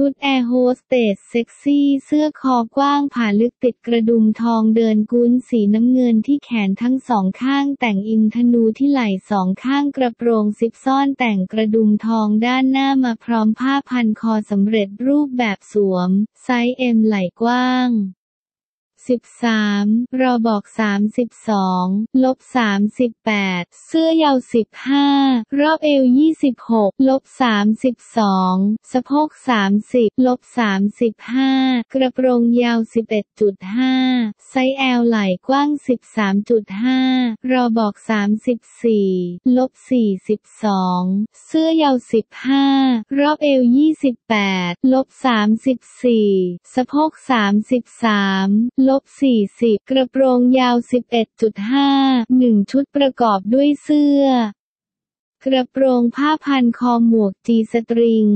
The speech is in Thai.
ชุดแอร์โฮสเตสเซ็กซี่เสื้อคอกว้างผ่าลึกติดกระดุมทองเดินกุ้นสีน้ำเงินที่แขนทั้งสองข้างแต่งอินทนูที่ไหล่สองข้างกระโปรงซิปซ่อนแต่งกระดุมทองด้านหน้ามาพร้อมผ้าพันคอสำเร็จรูปแบบสวม ไซส์ M ไหล่กว้าง 13รอบอก 32 ลบ 38 เสื้อยาว 15 รอบเอว 26 ลบ 32 สะโพก 30 ลบ 35 กระโปรงยาว 11.5 ไซส์แอลไหล่กว้าง 13.5รอบอก 34 ลบ 42 เสื้อยาว 15 รอบเอว 28 ลบ 34 สะโพก 33ลบ40 กระโปรงยาว 11.5 1 ชุดประกอบด้วยเสื้อ กระโปรงผ้าพันคอหมวกจีสตริง